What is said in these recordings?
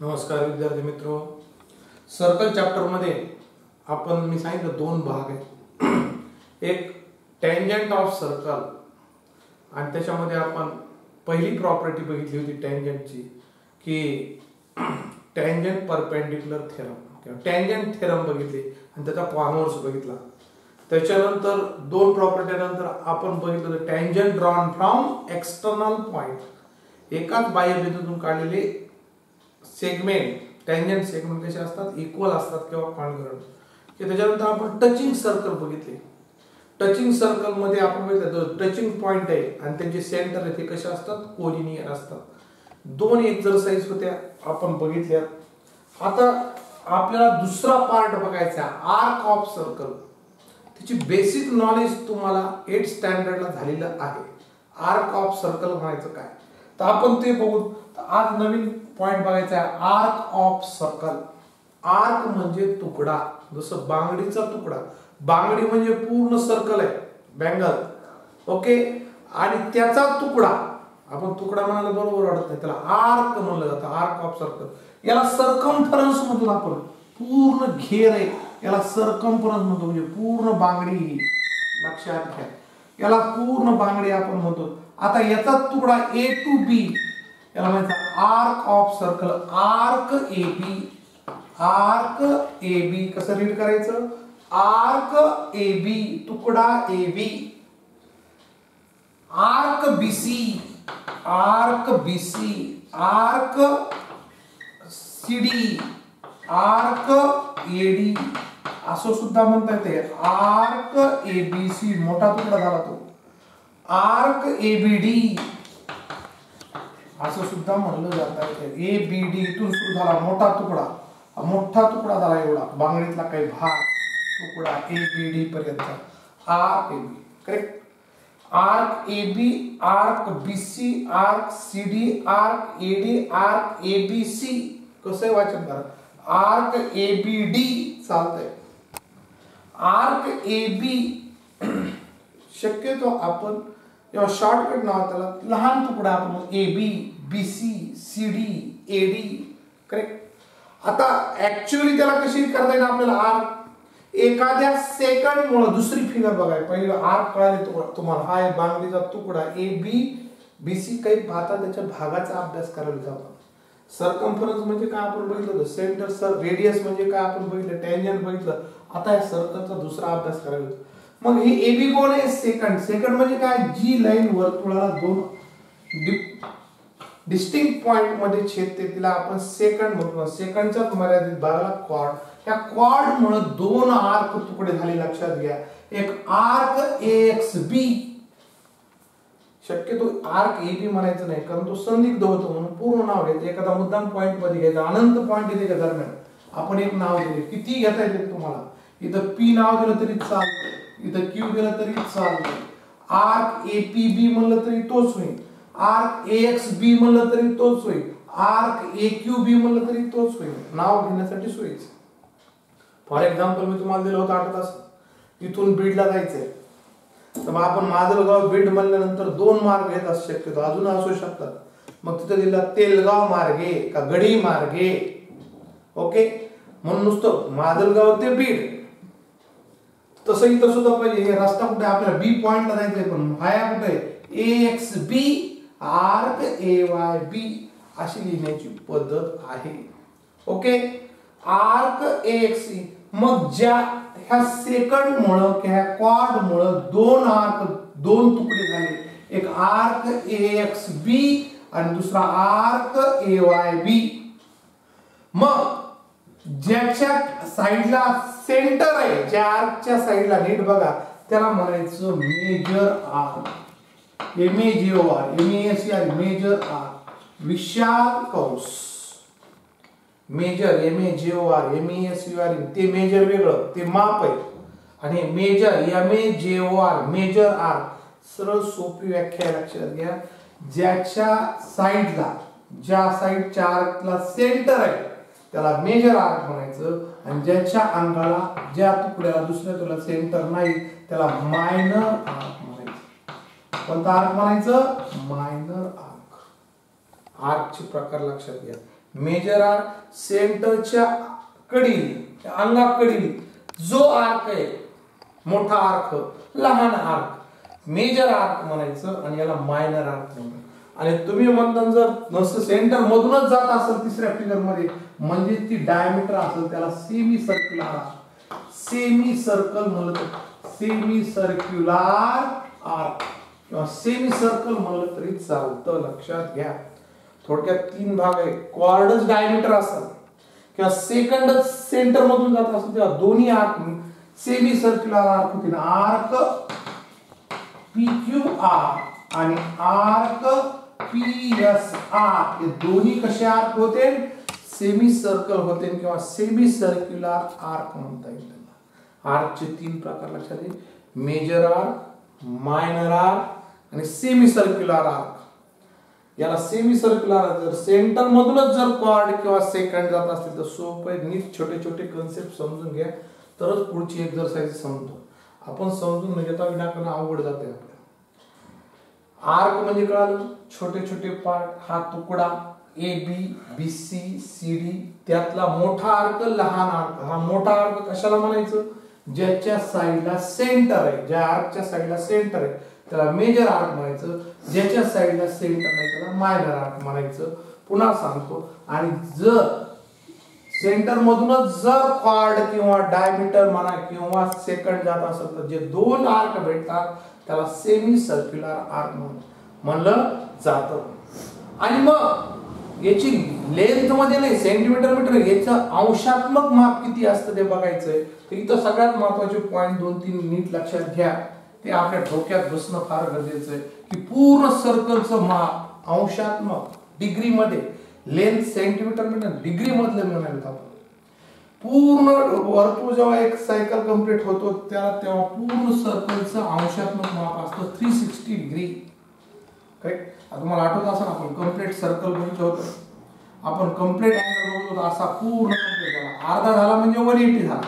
नमस्कार विद्यार्थी मित्र. सर्कल चॅप्टरमध्ये आपण मी सांगितलं दोन भाग आहेत. एक टँजंट ऑफ सर्कल आणि त्याच्यामध्ये आपण पहिली प्रॉपर्टी बघितली होती टँजंटची की टँजंट परपेंडिक्युलर थेरम किंवा टँजंट थेरम बघितली आणि त्याचा फॉर्मर्स बघितला. त्याच्यानंतर दोन प्रॉपर्टी नंतर आपण बघितलं tangent drawn from external point एकाच बाह्य बिंदूतून काढलेले सेगमेंट टँजंट सेगमेंट कसे असतात? इक्वल असतात किंवा कॉन्ग्रंट की त्याच्यानंतर आपण टचिंग सर्कल बघितले. टचिंग सर्कलमध्ये आपण बघितलं टचिंग पॉइंट आहे आणि त्यांचे सेंटर आहे ते कसे असतात? कोलिनियर असतात. दोन एक्झरसाइज होत्या आपण बघितल्या. आता आपल्याला दुसरा पार्ट बघायचा आर्क ऑफ सर्कल त्याची बेसिक नॉलेज तुम्हाला एट स्टँडर्डला झालेलं आहे. आर्क ऑफ सर्कल म्हणायचं काय? तर आपण ते बघू. आज नवीन पॉइंट बघायचा आहे. आर्क ऑफ सर्कल आर्क म्हणजे तुकडा. जसं बांगडीचा तुकडा. बांगडी म्हणजे पूर्ण सर्कल आहे. बँगल ओके आणि त्याचा तुकडा. आपण तुकडा म्हणायला बरोबर वाटत नाही. त्याला आर्क म्हणलं जातं. आर्क ऑफ सर्कल याला सरकमफरन्स म्हणतो आपण. पूर्ण घेर आहे. याला सरकमफरन्स म्हणतो. म्हणजे पूर्ण बांगडी. लक्षात घ्या. याला पूर्ण बांगडी आपण म्हणतो. आता याचा तुकडा ए टू बी याला म्हणायचं arc of circle. Arc A B. Arc A B. कसं रीड करायचं? आर्क ए बी तुकडा A B. Arc B C. Arc BC arc CD arc AD असं सुद्धा म्हणता येते. आर्क एबीसी मोठा तुकडा झाला तो. Arc D. असं सुद्धा म्हणलं जात ए बी डी इथून सुरू झाला मोठा तुकडा. मोठा तुकडा झाला एवढा. बांगडीतला काही भाग तुकडा ए बी डी पर्यंत. Arc A B correct arc A B arc B C arc C D arc A D arc A B C कसं आहे वाचन करा आर्क ए बी डी चालतंय. आर्क ए बी शक्यतो आपण जेव्हा शॉर्टकट नाव त्याला लहान तुकडा आपण A B B C C D A D correct आता ऍक्च्युअली त्याला कशी करता येईल आपल्याला आर एखाद्या सेकंड मुळे दुसरी फिगर बघाय. पहिलं आर कळाले तुम्हाला. हा आहे बांगडीचा तुकडा. ए बी बी सी काही पाहता त्याच्या भागाचा अभ्यास करायला जातो. सरकम्फरन्स म्हणजे काय आपण बघितलं होतं? सेंटर सर रेडियस म्हणजे काय आपण बघितलं? टँजंट बघितलं. आता या सर्कलचा दुसरा अभ्यास करायला जातो मग हे ए बी कोण आहे? सेकंड सेकंड म्हणजे काय? जी लाईन वर्तुळाला दोन डिस्टिंग पॉइंटमध्ये छेदते तिला आपण सेकंड म्हणतो. सेकंडच्या मर्यादित भागाला क्वाड या क्वाड मुळे दोन आर्क तुकडे झाले लक्षात घ्या. एक आर्क एक्स बी शक्यतो आर्क ए बी म्हणायचं नाही कारण तो संदिग्ध होतो म्हणून पूर्ण नाव घ्यायचं एखादा मुद्दाम पॉईंटमध्ये घ्यायचा. अनंत पॉईंट येते दरम्यान. आपण एक नाव दिले. किती घेता येते तुम्हाला? इथं पी नाव दिलं तरी चालतं इथं क्यू दिलं तरी चालतं आर्क ए पी बी म्हणलं तरी तोच होईल. आर्क ए एक्स बी म्हणलं तरी तोच होईल. आर्क ए क्यू बी म्हणलं तरी तोच होईल. नाव घेण्यासाठी सोयीच. फॉर एक्झाम्पल मी तुम्हाला दिलं होतं आठ तास. तिथून बीडला जायचंय. तर मग आपण माजलगाव बीड म्हणल्यानंतर दोन मार्ग येत असू शक्यतो अजून असू शकतात. मग तिथं दिला तेलगाव मार्गे का गडी मार्गे. ओके? म्हणून नुसतं माजलगाव ते बीड तसं इथं सुद्धा पाहिजे. हे रस्ता कुठे आपल्याला बी पॉइंटला जायचंय. पण माया कुठे? A X B arc A Y B अशी लिहिण्याची पद्धत आहे. ओके? आर्क एक्स मग ज्या ह्या सेकंड मुळे किंवा क्वाड मुळे दोन आर्क दोन तुकडे झाले. एक आर्क ए एक्स बी आणि दुसरा आर्क ए वाय बी. मग ज्याच्या साईडला सेंटर आहे ज्या आर्कच्या साईडला नीट बघा त्याला म्हणायचं major arc M A G O R M S R major R विशाल कंस major M A J O R M S U R ते मेजर वेगळं ते माप आहे. आणि major M A J O R major R सरळ सोपी व्याख्या लक्षात घ्या. ज्याच्या साईडला ज्या साईड आर्कला सेंटर आहे त्याला मेजर आर्क म्हणायचं. आणि ज्याच्या अंगाला ज्या तुकड्याला दुसऱ्या तुला सेंटर नाही त्याला मायनर आर्क कोणता आर्क म्हणायचं मायनर आर्क आर्कचे प्रकार लक्षात घ्या. मेजर आर्क सेंटरच्या कडील अंगाकडील जो आर्क आहे मोठा आर्क लहान आर्क मेजर आर्क म्हणायचं आणि याला मायनर आर्क म्हणतात. आणि तुम्ही म्हणता जर नसतं सेंटर मधूनच जात असेल तिसऱ्या फिगरमध्ये म्हणजे ती डायमीटर असेल त्याला सेमी सर्क्युलर सेमी सर्कल म्हणलं सेमी सर्क्युलर आर्क किंवा सेमी सर्कल म्हणलं तरी चालतं लक्षात घ्या. थोडक्यात तीन भाग आहे. क्वार्डच डायमीटर असतात किंवा सेकंड सेंटर मधून जात असतो तेव्हा दोन्ही आर्क सेमी सर्क्युलर आर्क होतील आर्क पी क्यू आर आणि आर्क पी एस आर हे दोन्ही कसे आर्क होते? सेमी सर्कल होते किंवा सेमी सर्क्युलर आर्क म्हणता येईल त्यांना आर्कचे तीन प्रकार लक्षात येईल मेजर आर्क मायनर आर्क आणि सेमी सर्क्युलर आर्क याला सेमी सर्क्युलर जर सेंटर मधूनच जर कॉर्ड किंवा सेकंड जात असतील तर सोपे आहे. नीट छोटे छोटे कन्सेप्ट समजून घ्या. तरच पुढची एक्झरसाइज समजतो. आपण समजून म्हणजे न घेता विनाकारण अवघड जाते आपल्याला आर्क म्हणजे कळालं? छोटे छोटे पार्ट हा तुकडा A B B C C D त्यातला मोठा आर्क लहान आर्क हा मोठा आर्क कशाला म्हणायचं? ज्याच्या साईडला सेंटर आहे. ज्या आर्कच्या साईडला सेंटर आहे. त्याला मेजर आर्क म्हणायचं ज्याच्या साईडला सेंटर नाही त्याला मायनर आर्क म्हणायचं. पुन्हा सांगतो आणि जर सेंटर मधूनच जर कॉर्ड किंवा डायमीटर म्हणा किंवा सेकंड जात असेल तर जे दोन आर्क भेटतात त्याला सेमी सर्क्युलर आर्क म्हणून म्हणलं जात. आणि मग याची लेंथमध्ये नाही सेंटीमीटर मीटर याचं अंशात्मक माप किती असतं ते बघायचंय. तर इथं सगळ्यात महत्त्वाचे पॉईंट दोन तीन नीट लक्षात घ्या. ते आपल्या डोक्यात बसणं फार गरजेचं आहे की पूर्ण सर्कलचं माप अंशात्मक डिग्री मध्ये लेंथ सेंटीमीटर मीटर म्हणजे डिग्री मधलं म्हणायला आपण. पूर्ण वर्तुळ जेव्हा एक सायकल कंप्लीट होतो त्याला तेव्हा पूर्ण सर्कलचं अंशात्मक माप असतं थ्री सिक्स्टी डिग्री करेक्ट आता मला आठवत असं आपण कंप्लीट सर्कल बघितलं होतं. आपण कंप्लीट अँगल बघतो होतो असा पूर्ण कंप्लीट झाला. अर्धा झाला म्हणजे वन एटी झाला.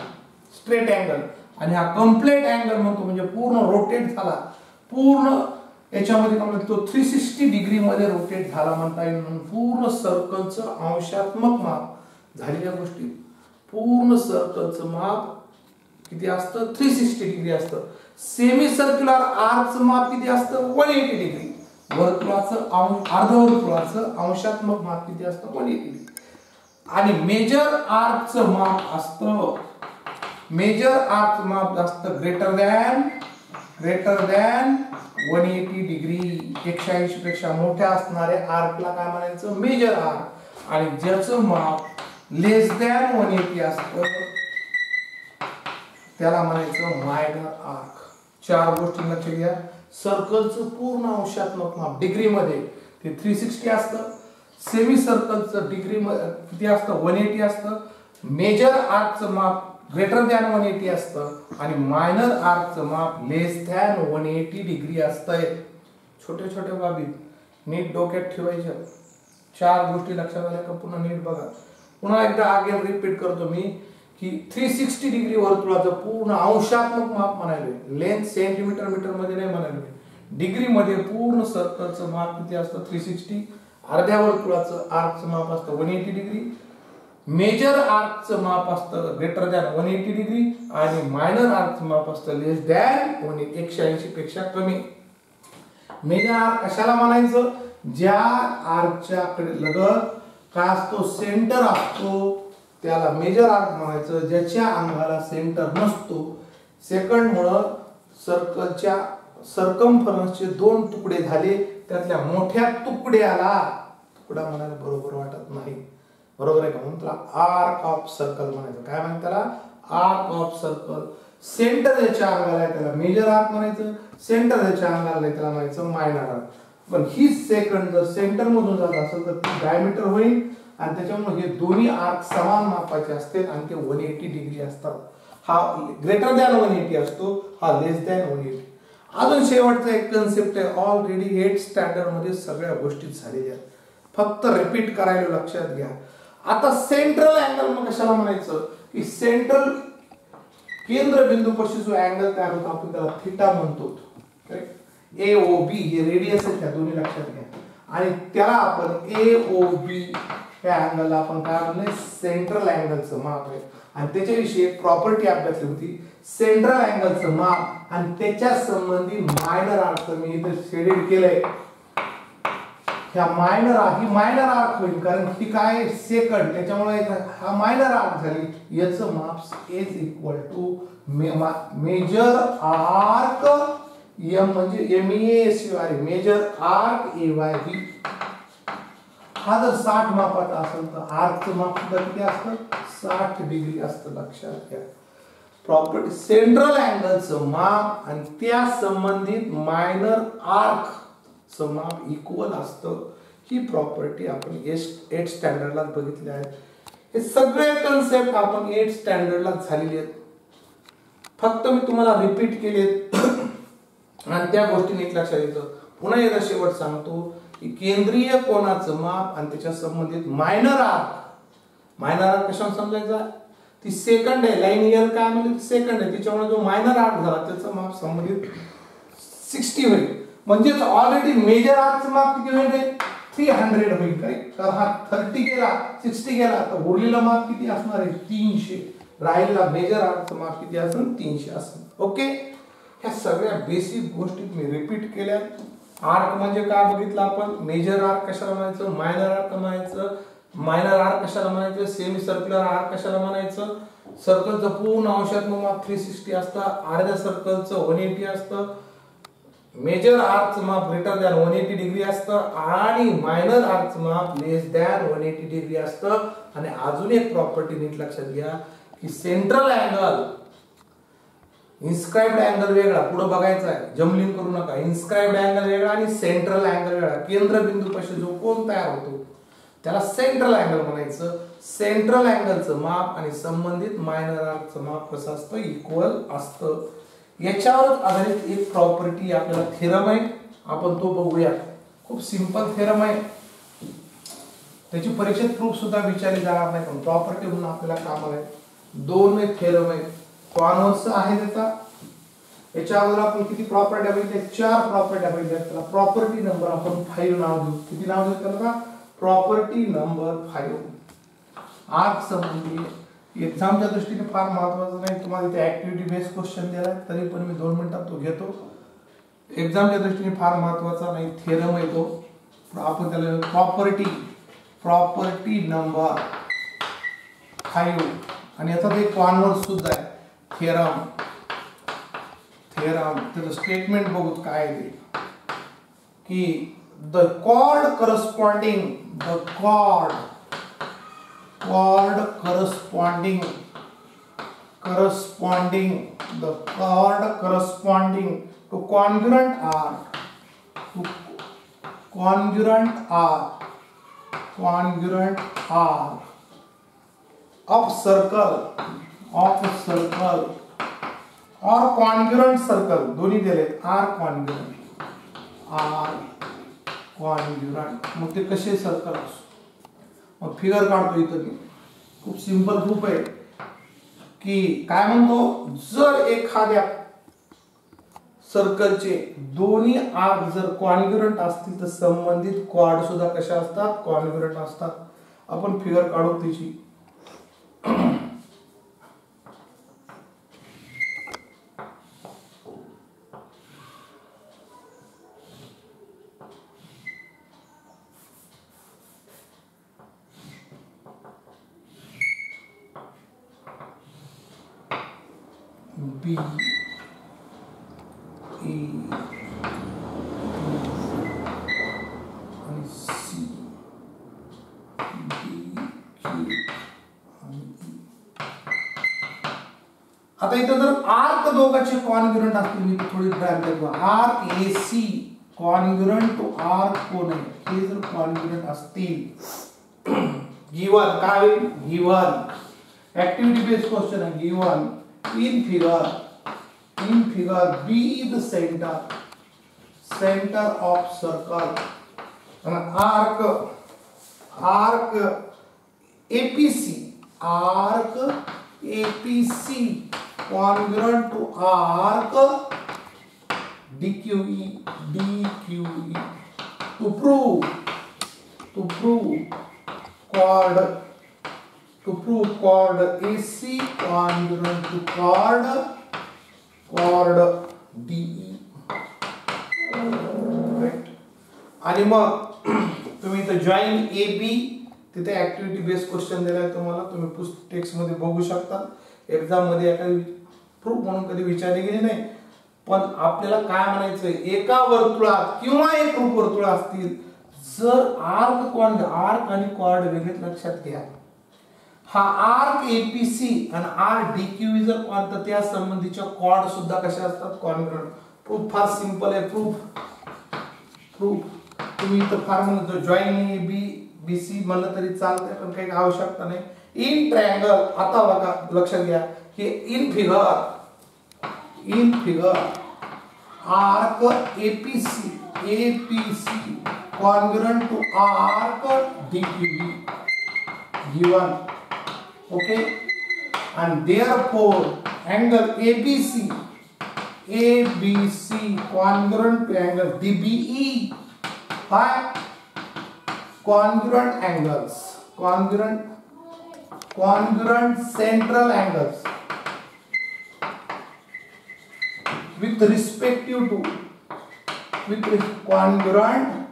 स्ट्रेट अँगल आणि हा कम्प्लेट अँगल म्हणतो म्हणजे पूर्ण रोटेट झाला. पूर्ण याच्यामध्ये काय म्हणतो थ्री सिक्स्टी डिग्री मध्ये रोटेट झाला म्हणता येईल. म्हणून पूर्ण सर्कलचं अंशात्मक माप झालेल्या गोष्टी. पूर्ण सर्कलचं माप किती असतं? थ्री सिक्स्टी डिग्री असतं. सेमी सर्क्युलर आर्कचं माप किती असतं? One eighty degree. वर्तुळाचं अर्धवर्तुळाचं अंशात्मक माप किती असतं? One eighty degree. आणि मेजर आर्कचं माप असतं मेजर आर्क माप असतं greater than greater than one eighty degree एकशे ऐंशी पेक्षा मोठ्या असणाऱ्या आर्कला काय म्हणायचं? मेजर आर्क आणि ज्याचं माप लेस दॅन वन एटी असतं त्याला म्हणायचं मायनर आर्क चार गोष्टी लक्ष घ्या सर्कलचं पूर्ण अंशात्मक माप डिग्री मध्ये ते थ्री सिक्स्टी असतं. सेमी सर्कलचं डिग्री किती असतं? वन एटी असतं. मेजर आर्कचं माप ग्रेटर दॅन वन एटी असतं आणि मायनर आर्कचं माप less than one eighty degree असतंय. छोटे छोटे बाबी नीट डोक्यात ठेवायच्या चार गोष्टी लक्षात आल्या का पुन्हा नीट बघा. पुन्हा एकदा आगे रिपीट करतो मी की थ्री सिक्स्टी डिग्री वर्तुळाचं पूर्ण अंशात्मक माप म्हणायला लेंथ सेंटीमीटर मीटरमध्ये नाही म्हणायला डिग्री मध्ये पूर्ण सर्कलचं माप किती असतं? थ्री सिक्स्टी अर्ध्या वर्तुळाचं आर्कचं माप असतं. वन एटी डिग्री मेजर आर्कचं माप असतं greater than one eighty degree आणि मायनर आर्कचं माप असतं लेस दॅन वन एकशे ऐंशी पेक्षा कमी. मेजर आर्क कशाला म्हणायचं? ज्या आर्कच्या लगत काय असतो सेंटर असतो त्याला मेजर आर्क म्हणायचं. ज्याच्या अंगाला सेंटर नसतो सेकंड मुळ सर्कलच्या सरकमफरन्सचे दोन तुकडे झाले त्यातल्या मोठ्या तुकड्याला तुकडा म्हणायला बरोबर वाटत नाही. बरोबर आहे का? म्हणून त्याला आर्क ऑफ सर्कल म्हणायचं. काय म्हणतात त्याला? आर्क ऑफ सर्कल सेंटर याच्या अंगाला आहे त्याला. मेजर आर्क म्हणायचं. सेंटर याच्या अंगाला त्याला म्हणायचं मायनर आर्क पण ही सेकंड जर सेंटर मधून जात असेल तर ती डायमीटर होईल आणि त्याच्यामुळे हे दोन्ही आर्क समान मापाचे असते आणि ते वन एटी डिग्री असतात. हा ग्रेटर दॅन वन एटी असतो हा लेस दॅन वन एटी अजून शेवटचा एक कन्सेप्ट आहे. ऑलरेडी एट स्टँडर्डमध्ये सगळ्या गोष्टी झालेल्या फक्त रिपीट करायला लक्षात घ्या. आता सेंट्रल अँगल मग कशाला म्हणायचं? की सेंट्रल केंद्रबिंदू पाशी जो अँगल तयार होतो आपण त्याला थिटा म्हणतो. ए ओ बी हे रेडियस आहे त्या दोन्ही लक्षात घ्या. आणि त्याला आपण ए ओ बी त्या अँगलला आपण काय म्हणले सेंट्रल अँगलचं माप आहे. आणि त्याच्याविषयी एक प्रॉपर्टी अभ्यासली होती. सेंट्रल अँगलचं माप आणि त्याच्या संबंधी मायनर आर्ट मी इथे शेडेड केलंय. ह्या मायनर ही मायनर आर्क होईल. कारण ही काय सेकंड त्याच्यामुळे हा मायनर आर्क झाली. याचं माप is equal to major arc M म्हणजे M S U R major arc A Y B हा जर साठ मापाचा असेल तर आर्कचं माप सुद्धा किती असतं? साठ डिग्री असतं. लक्षात घ्या. प्रॉपर्टी सेंट्रल अँगलचं माप आणि त्या संबंधित मायनर आर्क चं माप इक्वल असतं ही प्रॉपर्टी आपण एट स्टँडर्डला बघितली आहे. हे सगळे कन्सेप्ट आपण एट स्टँडर्डला झालेले आहेत. फक्त मी तुम्हाला रिपीट केले आणि त्या गोष्टी नीट लक्षात येतं. पुन्हा एकदा शेवट सांगतो की केंद्रीय कोणाचं माप आणि त्याच्या संबंधित मायनर आर्क मायनर आर्क कशावर समजायचा? ती सेकंड आहे लाईन इयर काय म्हणजे सेकंड आहे. तिच्यामुळे जो मायनर आर्क झाला त्याचं माप संबंधित सिक्स्टी होईल. म्हणजेच ऑलरेडी मेजर आर्कचं माप किती होईल थ्री हंड्रेड होईल काय तर हा थर्टी गेला सिक्स्टी गेला तर उरलेला माप किती असणार आहे? तीनशे. राहिलेला मेजर आर्टचं माप किती असेल? तीनशे असेल. ओके ह्या सगळ्या बेसिक गोष्टी मी रिपीट केल्या. आर्क म्हणजे काय बघितलं आपण? मेजर आर्क कशाला म्हणायचं? मायनर आर्क म्हणायचं. मायनर आर्क कशाला म्हणायचं? सेमी सर्क्युलर आर्क कशाला म्हणायचं? सर्कलचं पूर्ण अंशात माप थ्री सिक्स्टी असतं. अर्ध्या सर्कलचं वन एटी असतं. मेजर आर्कचं माप greater than one eighty degree असतं आणि मायनर आर्कचं माप less than one eighty degree असतं. आणि अजून एक प्रॉपर्टी नीट लक्षात घ्या की सेंट्रल अँगल इन्स्क्राईब्ड अँगल वेगळा. पुढे बघायचा आहे. जमलिंग करू नका. इन्स्क्राईब्ड अँगल वेगळा आणि सेंट्रल अँगल वेगळा. केंद्रबिंदू पाशी जो कोण तयार होतो त्याला सेंट्रल अँगल म्हणायचं. सेंट्रल अँगलचं माप आणि संबंधित मायनर आर्कचं माप कसं असतं? इक्वल असतं. याच्यावरच आधारित एक प्रॉपर्टी आपल्याला थेरम आहे. आपण तो बघूया. खूप सिंपल थेरम आहे. त्याची परीक्षेत प्रूफ सुद्धा विचारली जाणार नाही पण प्रॉपर्टी म्हणून आपल्याला कामाला आहे दोन थेरम आहे कॉनवर्स आहे त्याचा. याच्या अगोदर आपण किती प्रॉपर्टी बघितल्या चार प्रॉपर्टी बघितल्या त्याला प्रॉपर्टी नंबर आपण फाईव्ह नाव देऊ. किती नाव देऊ त्याला? प्रॉपर्टी नंबर फाईव्ह आर्क संबंधी एक्झामच्या दृष्टीने फार महत्वाचं नाही. तुम्हाला इथे ऍक्टिव्हिटी बेस्ड क्वेश्चन दिला तरी पण मी दोन मिनिटात तो घेतो. एक्झामच्या दृष्टीने फार महत्त्वाचा नाही थेरम येतो आपण त्याला प्रॉपर्टी प्रॉपर्टी नंबर फाईव्ह आणि याचा एक कॉन्वर्स सुद्धा आहे. थेरम थेरम त्याचं स्टेटमेंट बघू काय ते. की the chord corresponding the chord chord corresponding corresponding the chord corresponding to congruent R to congruent R congruent R of circle of circle or congruent circle दोन्ही दिले R congruent R congruent मग ते कसे circle असो मग figure काढतो इथं मी. खूप सिंपल खूप आहे. की काय म्हणतो? जर एखाद्या सर्कलचे दोन्ही आग जर कॉन्ग्युरंट असतील तर संबंधित क्वाड सुद्धा कशा असतात? कॉन्ग्युरंट असतात. आपण फिगर काढू त्याची B E आणि C D Q आणि E आता इथं जर आर्क दोघांचे कॉन्ग्युरंट असतील मी थोडी ड्रॅग करतो arc A C congruent to arc कोण आहे हे जर कॉन्ग्युरंट असतील गिवन काय होईल गिवन ऍक्टिव्हिटी बेस्ड क्वेश्चन आहे given in figure in figure b is the center center of circle and arc arc apc arc apc congruent to arc dqe dqe to prove to prove chord to prove chord AC congruent to chord chord DE Right. आणि मग तुम्ही इथं join A B तिथे activity based question दिलाय तुम्हाला तुम्ही पुस्तक टेक्स्टमध्ये बघू शकता एक्झाममध्ये एखादी प्रूफ म्हणून कधी विचारले गेले नाही. पण आपल्याला काय म्हणायचंय? एका वर्तुळात किंवा एक रूप वर्तुळ असतील जर आर्क कॉन्ड आर्क आणि कॉर्ड वेगळेच लक्षात घ्या. हा आर्क एपीसी आणि आर डी क्यू जर कॉन तर त्या संबंधीच्या कॉर्ड सुद्धा कशा असतात? कॉन्ग्रंट प्रूफ फार सिंपल आहे प्रूफ प्रूफ तुम्ही इथं फार म्हणतो जॉईन ए बी बी सी म्हणलं तरी चालतंय पण काही आवश्यकता नाही. इन ट्रायंगल आता बघा लक्षात घ्या की in figure in figure arc APC APC congruent to arc DPB given okay and therefore angle ABC ABC congruent to angle DBE by congruent angles congruent congruent central angles with respective to with congruent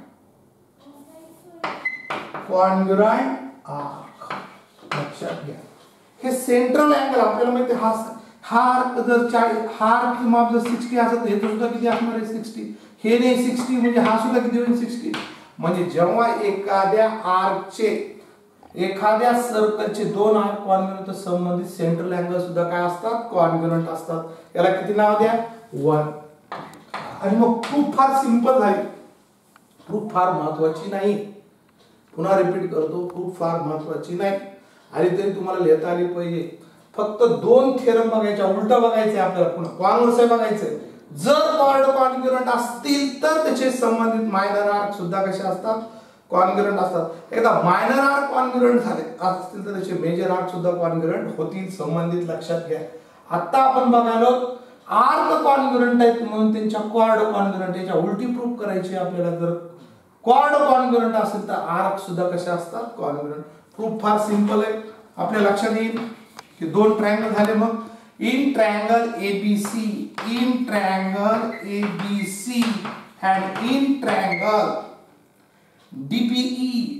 congruent arc लक्षात घ्या. हे central angle आपल्याला माहिती हा हा जर चाळीस हा किंवा माप जर सिक्स्टी असेल तर हे सुद्धा किती असणार आहे सिक्स्टी हे नाही सिक्स्टी म्हणजे हा सुद्धा किती होईल सिक्स्टी म्हणजे जेव्हा एखाद्या आर्कचे एखाद्या सर्कलचे दोन आर्क कॉन्ग्रंट संबंधित सेंट्रल अँगल सुद्धा काय असतात? कॉन्ग्रंट असतात. याला किती नाव द्या? वन. आणि मग प्रूफ फार सिंपल झाली. प्रूफ फार महत्वाची नाही. पुन्हा रिपीट करतो प्रूफ फार महत्वाची नाही. आणि तरी तुम्हाला लिहिता आली पाहिजे. फक्त दोन थेरम बघायच्या उलटा बघायचंय आपल्याला पुन्हा. कॉन्व्हर्स बघायचंय. जर कॉर्ड कॉन्ग्युरंट असतील तर त्याचे संबंधित मायनर आर्ट सुद्धा कसे असतात? कॉन्ग्युरंट असतात. एकदा मायनर आर्ट कॉन्ग्युरंट झाले असतील तर त्याचे मेजर आर्ट सुद्धा कॉन्ग्युरंट होतील संबंधित लक्षात घ्या. आता आपण बघायला आर्क कॉन्ग्रंट आहेत म्हणून त्यांच्या क्वाड कॉन्ग्रंट याच्या उलटी प्रूफ करायची आपल्याला. जर क्वाड कॉन्ग्रंट असेल तर आर्क सुद्धा कसे असतात? कॉन्ग्रंट प्रूफ फार सिंपल आहे. आपल्या लक्षात येईल की दोन ट्रायंगल झाले मग. In triangle C in triangle C and in triangle DBE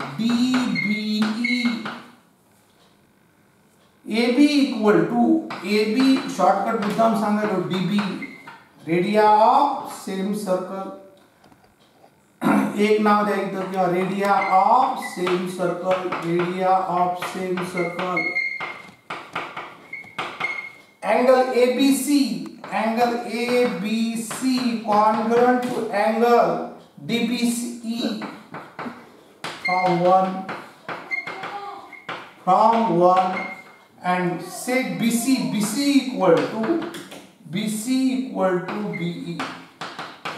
DBE AB equal to AB shortcut मुद्दाम सांगायलो DB radii of same circle एक नाव द्या इथं किंवा radii of same circle radii of same circle angle ABC angle ABC congruent to angle DBCE from one. From one. And say BC BC equal to BC equal to BE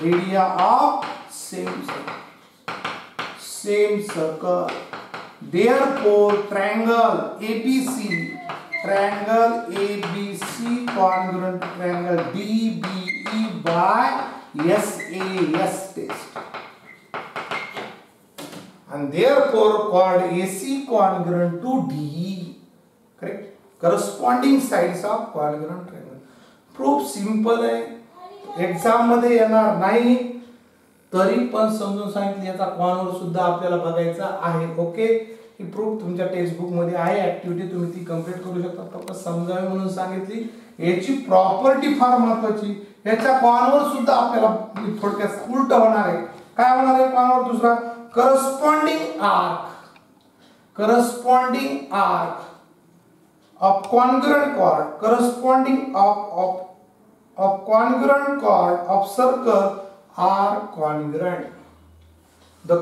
area of same circle same circle therefore triangle ABC triangle ABC congruent triangle DBE by SAS test and therefore called AC congruent to DE correct corresponding sides of congruent triangle proof simple आहे. एक्झाममध्ये येणार नाही. तरी पण समजून सांगितलं याचा कॉनवर सुद्धा आपल्याला बघायचा आहे. ओके ही प्रूफ तुमच्या टेक्स्टबुकमध्ये आहे. ऍक्टिव्हिटी तुम्ही ती कंप्लीट करू शकता. फक्त समजावी म्हणून सांगितली. याची प्रॉपर्टी फार महत्वाची. याच्या कॉनवर सुद्धा आपल्याला थोडक्यात उलट होणार आहे. काय होणार आहे कॉनवर दुसरा corresponding arc corresponding arc of congruent chord corresponding of, of, of congruent chord of circle are congruent. The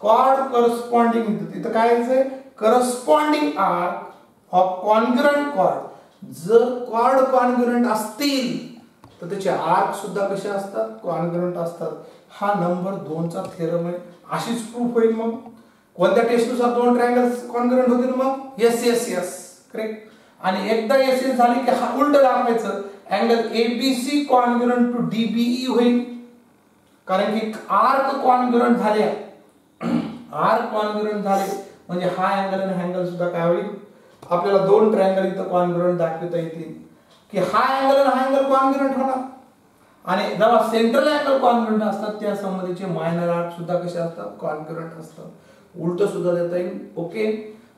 chord corresponding तिथं काय आहे corresponding arc of congruent chord जर chord congruent असतील तर त्याचे आर्क सुद्धा कसे असतात कॉन्ग्रंट असतात हा नंबर दोनचा थेरम आहे अशीच प्रूफ होईल मग कोणत्या टेस्टनुसार दोन ट्रायंगल कॉन्ग्रंट होतील मग येस येस येस करेक्ट आणि एकदा एस झाली की हा उलट दाखवायचं. Angle ABC congruent to DBE होईल. कारण की आर्क कॉन्ग्रंट झाले आर्क कॉन्ग्रंट झाले. म्हणजे हा अँगल आणि अँगल सुद्धा काय होईल? आपल्याला दोन ट्रँगल इथं कॉन्ग्रुएंट दाखवता येतील. की हा अँगल आणि हा अँगल कॉन्ग्रुएंट होणार. आणि जेव्हा सेंट्रल अँगल कॉन्ग्रंट असतात त्या संबंधीचे मायनर आर्ट सुद्धा कसे असतात? कॉन्ग्रंट असतात. उलट सुद्धा देता येईल. ओके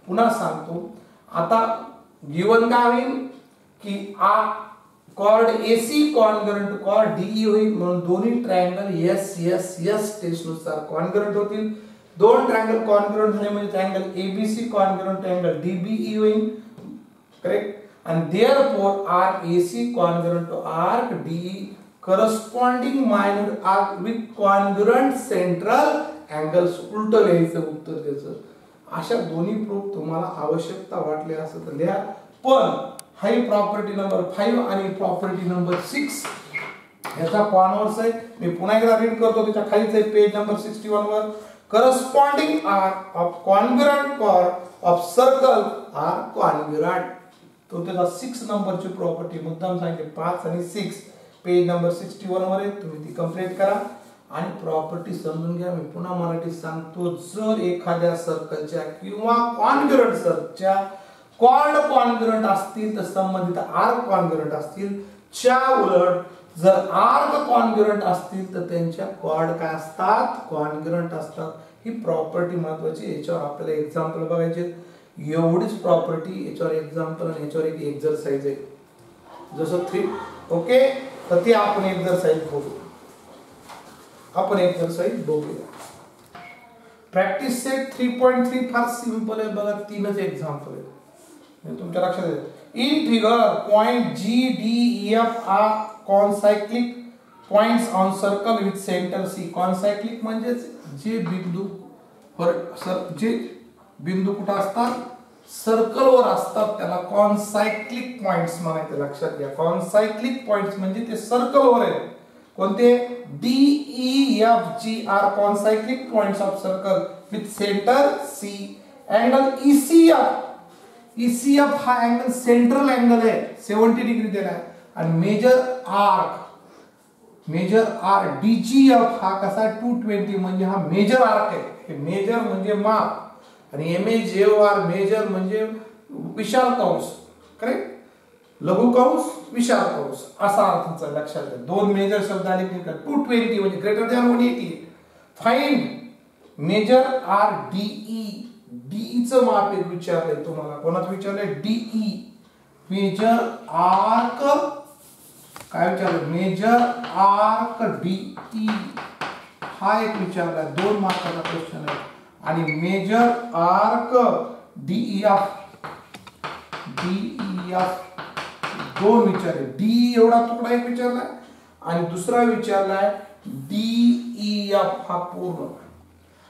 पुन्हा सांगतो. आता गिवन काय होईल की आ chord AC congruent chord DE होईल म्हणून दोन्ही ट्रायंगल एस एस एस टेस्टनुसार कॉन्ग्रंट होतील. दोन ट्रायंगल कॉन्ग्रंट झाले म्हणजे triangle ABC congruent triangle DBE होईल correct and therefore arc AC congruent to arc DE corresponding minor arc with congruent central angles. उलट लिहायचं उत्तर त्याचं अशा दोन्ही प्रूफ तुम्हाला आवश्यकता वाटली असं तर लिहा पण हाई प्रॉपर्टी नंबर फाईव्ह आणि प्रॉपर्टी नंबर सिक्स ह्याचा कॉन्वर्स आहे. मी पुन्हा एकदा रीड करतो. त्याच्या खालीच आहे पेज नंबर सिक्स्टी वन वर. करस्पॉन्डिंग आर ऑफ कॉन्ग्रंट कॉर ऑफ सर्कल आर कॉन्ग्रंट तो त्याचा सिक्स नंबरची प्रॉपर्टी मुद्दाम सांगते पाच आणि six page number sixty one वर आहे. तुम्ही ती कंप्लीट करा. आणि प्रॉपर्टी समजून घ्या. मी पुन्हा मराठी सांगतो जर एखाद्या सर्कलच्या किंवा कॉन्ग्रंट सर्कलच्या कॉर्ड कॉन्ग्रंट असतील तर संबंधित आर्क कॉन्ग्रंट असतील. च्या उलट जर आर्क कॉन्ग्रंट असतील तर त्यांच्या कॉर्ड काय असतात? कॉन्ग्रंट असतात. ही प्रॉपर्टी महत्वाची याच्यावर आपल्याला एक्झाम्पल बघायचे एवढीच प्रॉपर्टी याच्यावर एक्झाम्पल आणि याच्यावर एक एक्झरसाइज आहे. जसं थ्री ओके तर ते आपण एक्झरसाइज बघू आपण एक्सरसाइज बघूया. Practice set three point three फार सिंपल आहे. बघा तीनच एक्झाम्पल आहे तुमच्या लक्षात येईल. In figure point G D F are concyclic points on circle with centre C concyclic म्हणजेच जे बिंदू सर जे बिंदू कुठं असतात? सर्कलवर असतात त्याला कॉन्सायक्लिक पॉइंट्स म्हणायचे. लक्षात घ्या. कॉन्सायक्लिक पॉइंट्स म्हणजे ते सर्कलवर आहेत. कोणते? D E F G are concyclic points of circle with centre C angle ECF ECF हा अँगल सेंट्रल अँगल आहे. सेव्हन्टी डिग्री दिला आहे. आणि major arc major arc DGF हा कसा? टू ट्वेंटी म्हणजे हा मेजर आर्क आहे. हे मेजर म्हणजे माप आणि एम ए जे आर मेजर म्हणजे विशाल कंस. करेक्ट लघु कंस विशाल कंस असा अर्थ लक्षात घ्या. दोन मेजर शब्द आले की टू ट्वेंटी म्हणजे greater than one eighty fine major arc DE डीईचं माप एक विचारलंय. तुम्हाला कोणाचं विचारलंय? डीई मेजर आर्क काय विचारलं? मेजर आर्क डीई हा एक विचारलाय. दोन मार्काचा क्वेश्चन आहे. आणि मेजर आर्क डीईएफ डीईएफ दोन विचारले डी एवढा तुकडा एक विचारलाय आणि दुसरा विचारलाय डी एफ हा पूर्ण.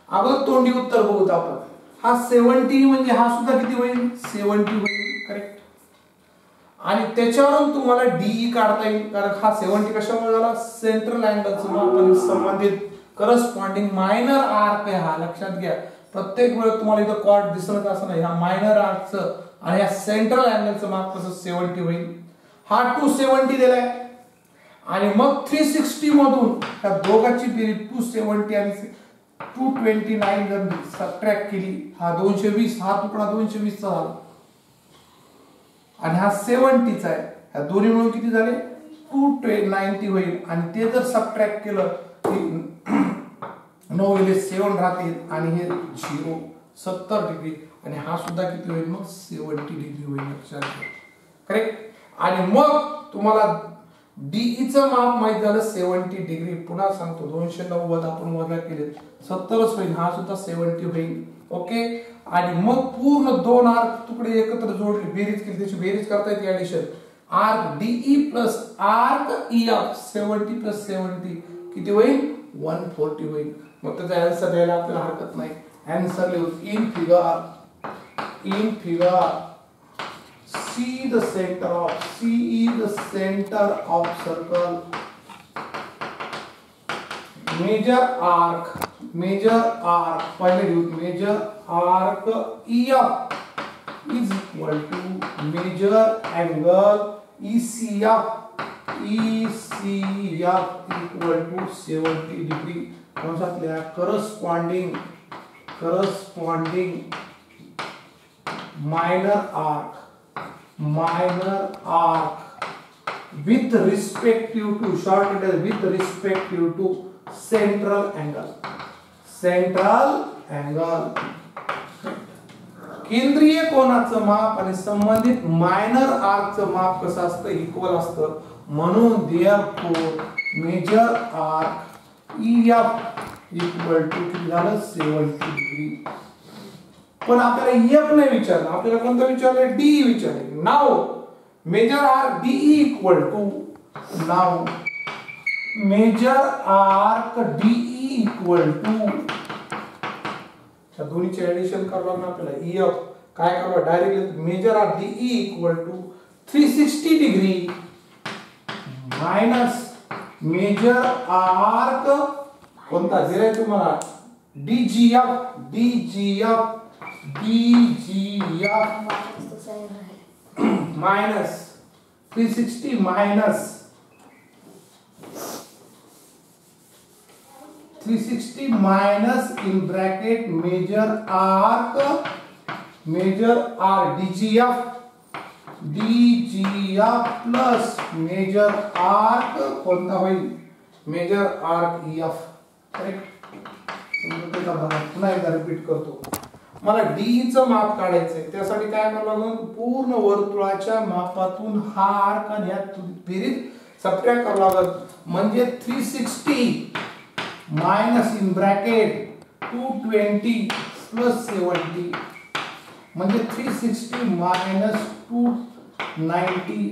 अगोदर तोंडी उत्तर बघूत आपण. हा सेवन्टी म्हणजे हा सुद्धा किती होईल? सेवन्टी होईल करेक्ट आणि त्याच्यावरून तुम्हाला डीई काढता येईल कारण हा सेवन्टी कशामुळे झाला? सेंट्रल अँगलचं आपण संबंधित करस्पॉन्डिंग मायनर आर्क आहे हा लक्षात घ्या. प्रत्येक वेळ तुम्हाला इथं कॉर्ड दिसत असं नाही. ह्या मायनर आर्कचं आणि ह्या सेंट्रल अँगलचं मार्क कसं सेवन्टी होईल? हा टू सेवन्टी दिलाय. आणि मग थ्री सिक्स्टी मधून त्या दोघांची बेरीज टू सेवन्टी आणि टू ट्वेंटी नाईन जर सबट्रॅक्ट केली हा दोनशे वीस हा तुकडा दोनशे वीसचा झाला. आणि हा सेवन्टीचा आहे. ह्या दोन्ही मिळून किती झाले? टू ट्वे नाईन्टी होईल. आणि ते जर सबट्रॅक्ट केलं नऊ इले सेवन राहतील. आणि हे झिरो सत्तर डिग्री आणि हा सुद्धा किती होईल मग? सेवन्टी डिग्री होईल. लक्षात करेक्ट आणि मग तुम्हाला डीईचं माप माहीत झालं सेव्हन्टी डिग्री पुन्हा सांगतो दोनशे नव्वद आपण वजा केले. सत्तरच होईल हा सुद्धा सेव्हन्टी होईल. ओके आणि मग पूर्ण दोन आर्क तुकडे एकत्र जोडले. बेरीज केली त्याची बेरीज करता येते addition arc DE plus arc E F seventy plus seventy किती होईल? वन फोर्टी होईल. मग त्याचा आन्सर द्यायला आपल्याला हरकत नाही. आन्सर लिहू in figure in figure C the centre of C is the centre of circle. Major arc major arc पहले घेऊ. Major arc EF is equal to major angle ECF ECF equal to 70 degree कौन सा लिया corresponding corresponding minor arc. Minor arc with respective to short it as with respective to central angle central angle केंद्रीय कोणाचं माप आणि संबंधित minor आर्कचं माप कसं असतं इक्वल असतं म्हणून therefore major arc E F equal to किती झालं सेवन्टी डिग्री पण आपल्याला एफ नाही विचारलं. आपल्याला कोणतं विचारलं डी विचारले नाव major arc D equal to now major arc D equal to दोन्हीचे ऍडिशन करावं लागणार आपल्याला एफ काय करावं direct major arc D equal to three sixty degree minus major arc कोणता? दिलाय तुम्हाला? D G F D G F D G F minus three sixty minus 360 minus in bracket major arc major R DGF DGF plus major arc कोणता होईल major arc EF correct पुन्हा एकदा repeat करतो मला D माप काढायचंय. त्यासाठी काय करावं लागेल? पूर्ण वर्तुळाच्या मापातून हा आर्क आणि या बेरीज सबट्रॅक्ट करावं लागेल. म्हणजे three sixty minus in bracket two twenty plus seventy म्हणजे three sixty minus two ninety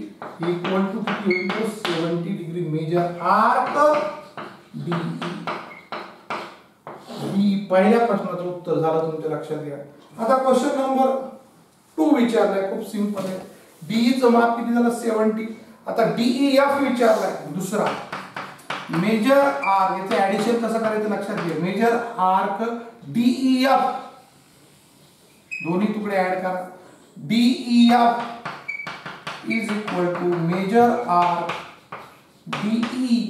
equal to किती होईल seventy degree major arc D ही पहिल्या प्रश्नाचं उत्तर झालं तुमच्या लक्षात घ्या. आता क्वेश्चन नंबर टू विचारलाय खूप सिंपल आहे. डीईचं माप किती झालं? सेव्हन्टी आता डीई एफ e, विचारलाय. दुसरा. मेजर आर याचं ऍडिशन कसं करायचं लक्षात घ्या. मेजर आर्क डीई एफ दोन्ही तुकडे ऍड करा. DE F is equal to major arc DE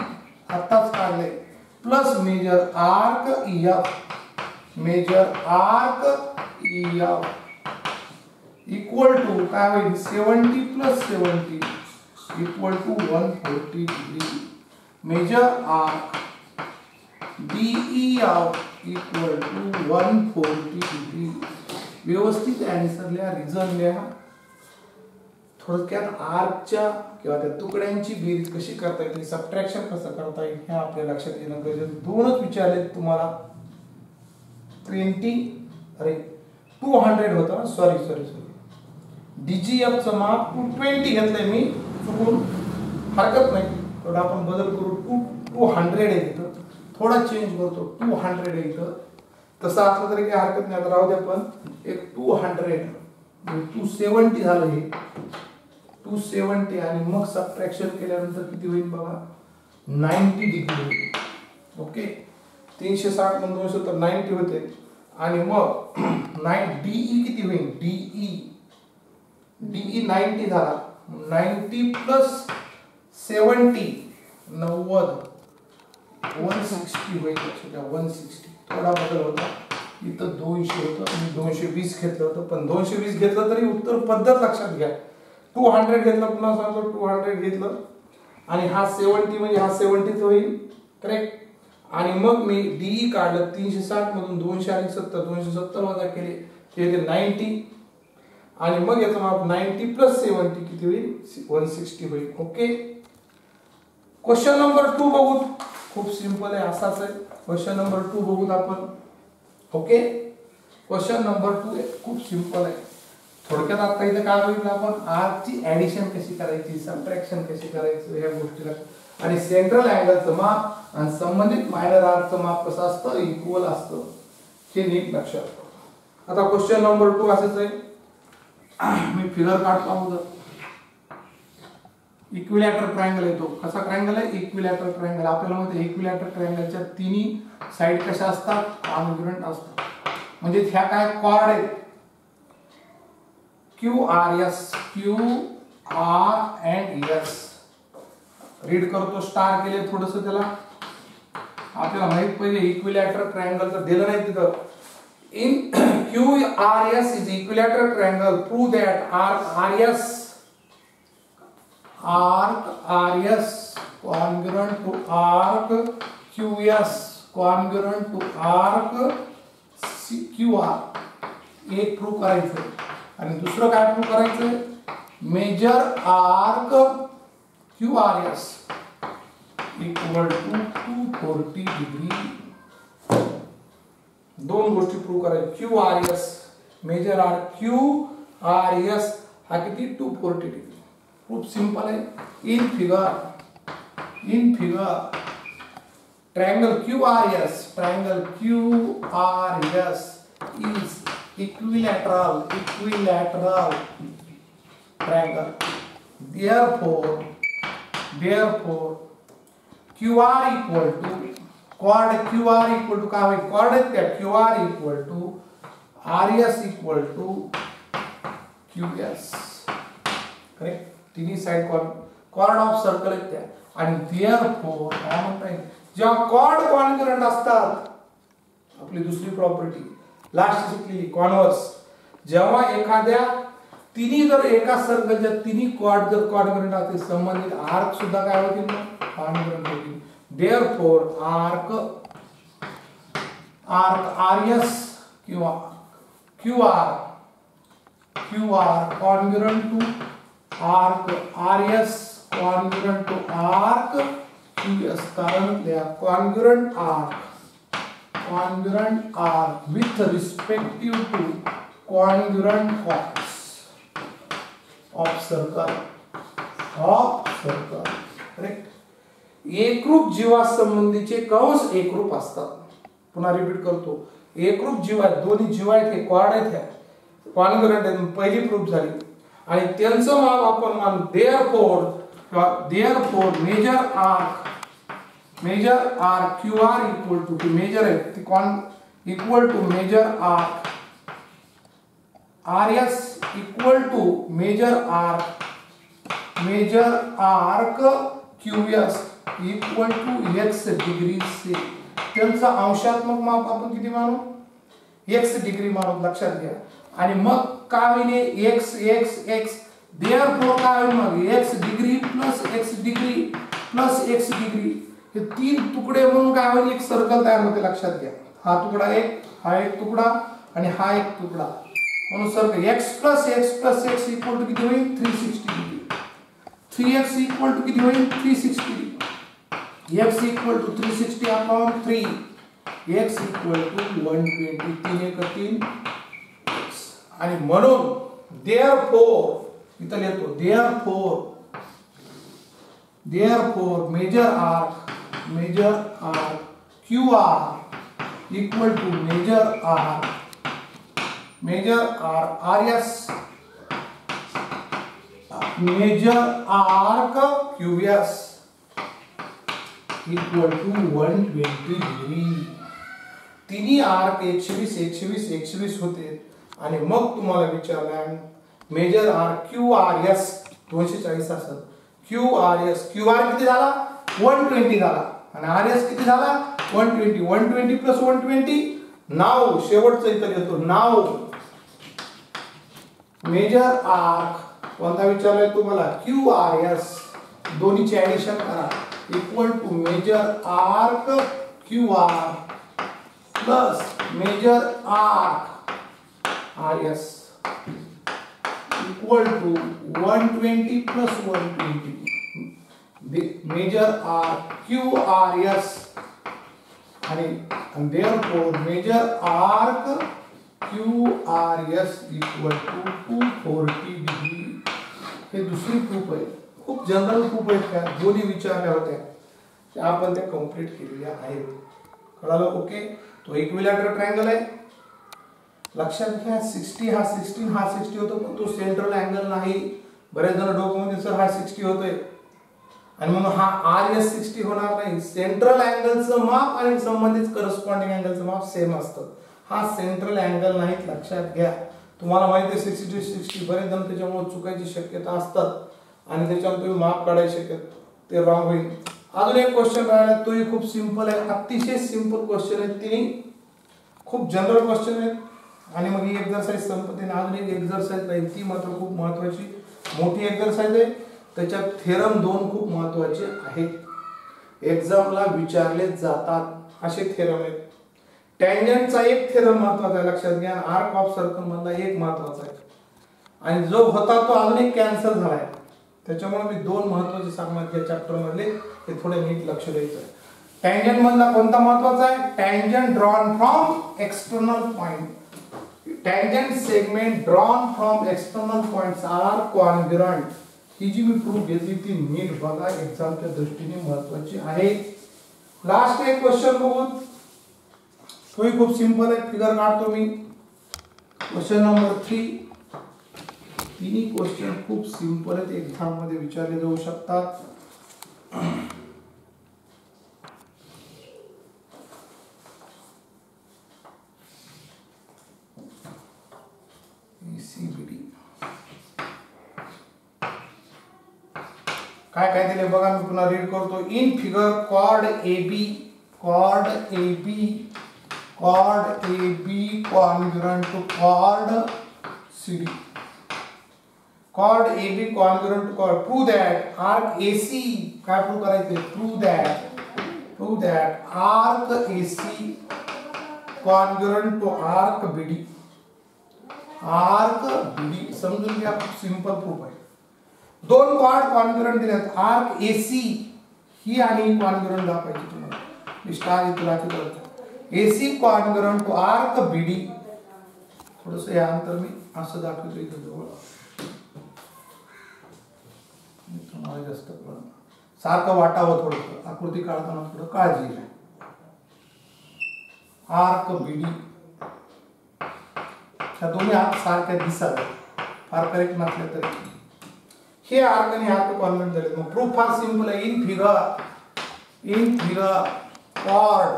आताच काढले plus major arc F major arc F equal to काय होईल? Seventy plus seventy equal to one forty degree. Major arc DE equal to one forty degree. व्यवस्थित answer लिहा reason लिहा. थोडक्यात आर्कच्या किंवा त्या तुकड्यांची बेरीज कशी करता येईल सबट्रॅक्शन कसं करता येईल हे आपल्या लक्षात येणं गरजेचं दोनच विचारले तुम्हाला ट्वेंटी अरे टू हंड्रेड होतं ना? सॉरी सॉरी सॉरी डीजीएफचं माप टू ट्वेंटी घेतलंय मी चुकून हरकत नाही. थोडा आपण बदल करू. टू टू हंड्रेड आहे इथं. थोडा चेंज करतो. टू हंड्रेड आहे इथं. तसं असलं तरी काही हरकत नाही. आता राहू द्या पण एक टू हंड्रेड टू सेवन्टी झालं हे. टू सेवन्टी आणि मग सबट्रॅक्शन केल्यानंतर किती होईल बघा नाईन्टी डिग्री होईल. ओके? तीनशे साठ मग दोनशे तर नाईन्टी होते. आणि मग नाईन डीई किती होईल? डीई डीई नाईन्टी झाला. नाईन्टी प्लस सेवन्टी नव्वद. वन सिक्स्टी होईल लक्षात वन सिक्स्टी थोडा बदल होता. इथं दोनशे होतं आणि दोनशे वीस घेतलं होतं. पण दोनशे वीस घेतलं तरी उत्तर पद्धत लक्षात घ्या. टू हंड्रेड घेतलं पुन्हा सांगतो टू हंड्रेड घेतलं. आणि हा सेवन्टी म्हणजे हा सेवन्टीच होईल. करेक्ट आणि मग मी डीई काढलं तीनशे साठ मधून दोनशे आणि सत्तर दोनशे सत्तर वजा केले ते येते नाईन्टी आणि मग याचं माप नाईन्टी प्लस सेवन्टी किती होईल? वन सिक्स्टी होईल. ओके क्वेश्चन नंबर टू बघू. खूप सिंपल आहे असाच आहे. क्वेश्चन नंबर टू बघूत आपण. ओके क्वेश्चन नंबर टू खूप सिंपल आहे. थोडक्यात आता इथं काय बघितलं आपण? आरची ऍडिशन कशी करायची सबट्रॅक्शन कशी करायची ह्या गोष्टीला. आणि सेंट्रल अँगलचं माप आणि संबंधित मायनर आरचं माप कसं असतं? इक्वल असतं. हे नीट लक्षात आता क्वेश्चन नंबर टू असंच आहे. मी फिगर काढतो अगोदर. इक्विलॅटर ट्रायंगल येतो. कसा ट्रायंगल आहे? इक्विलॅटर ट्रायंगल आपल्याला माहिती इक्विलॅटर ट्रायंगलच्या तिन्ही साईड कशा असतात? कॉन्ग्रुएंट असतात. म्हणजे ह्या काय कॉर्ड आहेत? Q R S Q R and S read करतो स्टार केले थोडस त्याला आपल्याला माहीत पाहिजे इक्विलॅटर ट्रायंगलचं दिलं नाही तिथं in QRS is equilateral triangle, prove that arc RS arc RS congruent to arc QS congruent to arc QR एक प्रूव्ह करायचं आणि दुसरं काय प्रूव्ह करायचं major arc Q R S equal to two forty degree दोन गोष्टी prove करायच्या Q R S major arc Q R S हा किती? टू फोर्टी डिग्री खूप सिंपल आहे. In figure in figure triangle Q R S is equilateral equilateral triangle therefore therefore QR equal to chord QR equal to काय होईल chord आहेत QR equal to RS equal to QS correct तिन्ही side chord chord of circle आहेत त्या आणि therefore काय म्हणता येईल जेव्हा कॉर्ड कॉन्करंट असतात आपली दुसरी प्रॉपर्टी लास्ट शिकलेली कॉन्व्हर्स जेव्हा एखाद्या तिन्ही जर एका सर्गच्या तिन्ही क्वाड जर कॉन्करंट असतील संबंधित आर्क सुद्धा काय होतील मग? कॉन्करंट होतील therefore arc arc R S किंवा Q R Q R congruent to arc R S congruent to arc Q S कारण congruent arc congruent arc with respective to congruent chords of circle. Of circle. Correct? एकरूप जीवासंबंधीचे कंस एकरूप असतात. पुन्हा repeat करतो. एकरूप जीव आहेत. दोन्ही जीव आहेत. हे क्वाड आहेत. ह्या कॉन्ग्रुएंट आहेत. पहिली प्रूफ झाली. आणि त्यांचं माप आपण मान therefore therefore major arc major arc Q R equal to major आहे ती कॉन equal to major arc R S equal to major arc major arc Q S equal to X degree से त्यांचा अंशात्मक माप आपण किती मानू? एक्स डिग्री मानू लक्षात घ्या. आणि मग काय होईल X X X therefore काय होईल मग. X degree plus X degree plus X degree हे तीन तुकडे म्हणून काय होईल? एक सर्कल तयार होते लक्षात घ्या. हा तुकडा एक हा एक तुकडा आणि हा एक तुकडा. म्हणून circle X plus X plus X equal to किती होईल? Three sixty degree three X equal to किती होईल? Three sixty degree X equal to three sixty upon three X equal to one twenty तीन एक तीन. आणि म्हणून देअर फोर इथं लिहितो therefore therefore major arc major R Q R equal to major arc major arc R S major arc Q S equal to one twenty degree तिन्ही arc एकशे वीस एकशे वीस एकशे वीस होते. आणि मग तुम्हाला विचारलं major arc Q R S दोनशे चाळीस असत. Q R S Q R किती झाला? वन ट्वेंटी झाला. आणि आर एस किती झाला? One twenty one twenty plus one twenty नाव शेवटचं इतर येतो नाव. Major arc. कोणता विचारलाय तुम्हाला? क्यू आर एस दोन्हीची ऍडिशन करा. Equal to major arc Q R plus major arc R S equal to 120 plus 120 the major are QRS and, and therefore major arc QRS equal to 240 degree. हे। दुसरी proof आहे खूप general proof आहेत त्या दोन्ही विचारल्या होत्या त्या आपण त्या कंप्लीट केलेल्या आहेत कळालं ओके तो इक्विलॅटर ट्रायंगल आहे लक्षात घ्या सिक्स्टी हा सिक्स्टीन हा सिक्स्टी होतो पण तो सेंट्रल अँगल नाही बरेच जण डोक्यामध्ये सर हा सिक्स्टी होतोय आणि म्हणून हा आर एस सिक्स्टी होणार नाही. सेंट्रल अँगलचं माप आणि संबंधित करस्पॉन्डिंग अँगलचं माप सेम असतं. हा सेंट्रल अँगल नाही लक्षात घ्या. तुम्हाला माहिती आहे सिक्स्टी सिक्स्टी बरेच जण त्याच्यामुळे चुकायची शक्यता असतात. आणि त्याच्यावर तुम्ही माप काढायची शक्यता ते रॉंग होईल. अजून एक क्वेश्चन राहिला तोही खूप सिंपल आहे. अतिशय सिंपल क्वेश्चन आहे. तिन्ही खूप जनरल क्वेश्चन आहेत. आणि मग ही एक्झरसाईज संपत्तीने अजून एक एक्झरसाईज राहील ती मात्र खूप महत्वाची मोठी एक्झरसाईज आहे. त्याच्यात थेरम दोन खूप महत्त्वाचे आहेत. एक्झामला विचारले जातात असे थेरम आहेत. टँजंटचा एक थेरम महत्त्वाचा आहे लक्षात घ्या. आर्क ऑफ सर्कल मधला एक महत्त्वाचा आहे. आणि जो होता तो अजून एक कॅन्सल झालाय. त्याच्यामुळे मी दोन महत्त्वाचे सांगणार या चॅप्टर मधले. ते थोडे नीट लक्ष द्यायचं आहे. टँजंट मधला कोणता महत्त्वाचा आहे? Tangent drawn from external point tangent segment drawn from external point are congruent ही जी मी प्रूफ घेतली ती नीट बघा एक्झामच्या दृष्टीने महत्वाची आहे. लास्ट एक क्वेश्चन बघू तोही खूप सिंपल आहे फिगर काढतो मी. क्वेश्चन नंबर थ्री तिन्ही क्वेश्चन खूप सिंपल आहेत. एक्झाममध्ये विचारले जाऊ शकतात. काय काय दिले बघा मी पुन्हा रीड करतो. In figure chord A B chord A B chord A B congruent to chord C D chord A B congruent to chord prove that arc A C काय प्रूव करायचे prove that prove that arc A C congruent to arc B D arc B D समजून घ्या simple proof आहे. दोन क्वाड congruent दिलेत arc A C ही आणि कॉन्ग्रंट दाखवायची तुम्हाला. मी स्टार इथे A C congruent to arc B D थोडस हे अंतर मी असं दाखवतो इथं जवळ. तुम्हाला जास्त कळलं सारखं वाटावं थोडं आकृती काढताना थोडं काळजी घ्या. आर्क बीडी ह्या दोन्ही आर्क सारख्या दिसाव्या फार करेक्ट नसल्या तरी. हे आर्क आणि आर्क झाले मग प्रूफ फार सिंपल आहे. In figure in figure chord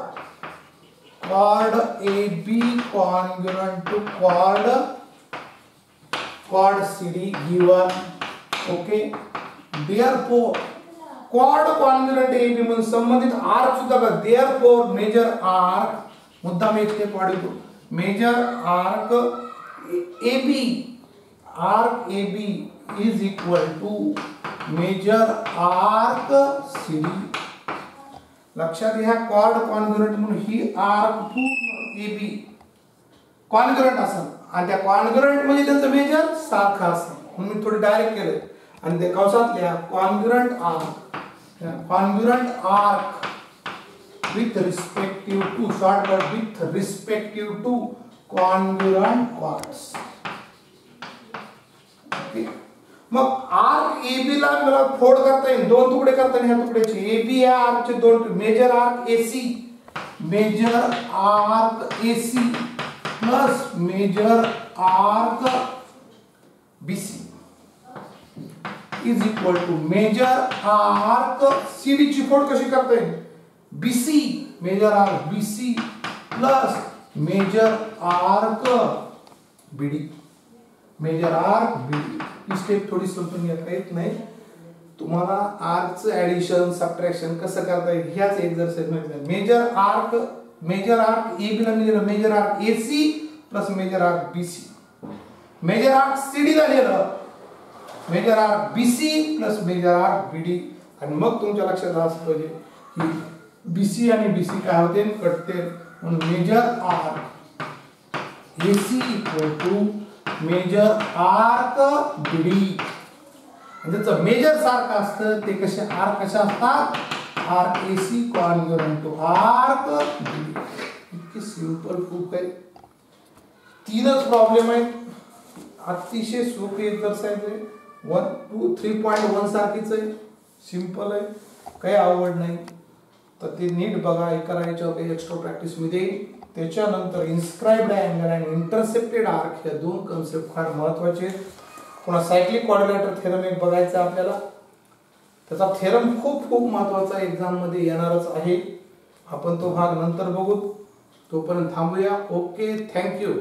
chord A B congruent to chord chord C D given okay therefore quad A B म्हणून संबंधित आर्क सुद्धा का फोर मेजर आर्क मुद्दा एक स्टेप वाढवतो. Major arc A B arc B is equal to major arc CD लक्षात घ्या cord congruent म्हणून ही आर्क पूर्ण बी कॉन्ग्रुएंट असेल. आणि त्या कॉन्ग्रुएंट म्हणजे त्यांचं मेजर सारखं असेल. म्हणून मी थोडी डायरेक्ट केलं आणि ते कंसात लिहा congruent arc congruent arc with respective to shortcut with respective to congruent chords okay मग आर्क ए बी ला मला फोल्ड करता येईल. दोन तुकडे करता येईल, ह्या तुकड्याचे. ए बी या आर्कचे दोन major arc A C major arc A C plus major arc B C is equal to major arc C D ची फोड कशी करता येईल? B C major arc BC plus major arc BD major arc BD ही step थोडी समजून घेता येत नाही. तुम्हाला आर्कचं ऍडिशन सबट्रॅक्शन कसं करता येईल ह्याच एक्झरसाइजमध्ये major arc major arc A B ला लिहिलं major arc A C plus major arc B C major arc C D ला लिहिलं. Major arc B C plus major arc B D आणि मग तुमच्या लक्षात असं पाहिजे की बी सी आणि बी सी काय होते? कटते. म्हणून major arc A C equal to major arc B D म्हणजे मेजर सारखं असतं ते कसे आर्क कशा असतात? आर ए सी कॉन्ग्रुएंट म्हणतो आर्क बी इतकी सिंपल खूप आहे. तीनच प्रॉब्लेम आहेत. अतिशय सोपे एक्झरसाइज आहे one two three point one सारखीच आहे. सिंपल आहे. काही आवड नाही. तर ते नीट बघा हे करायच्या काही एक्स्ट्रा प्रॅक्टिस मी देईन त्याच्यानंतर इन्स्क्राईब्ड अँगल आणि इंटरसेप्टेड आर्क ह्या दोन कन्सेप्ट फार महत्त्वाचे आहेत. पुन्हा सायक्लिक कॉर्डिनेटर थेरम एक बघायचा आपल्याला. त्याचा थेरम खूप खूप महत्त्वाचा एक्झाममध्ये येणारच आहे. आपण तो भाग नंतर बघू. तोपर्यंत थांबूया. Okay thank you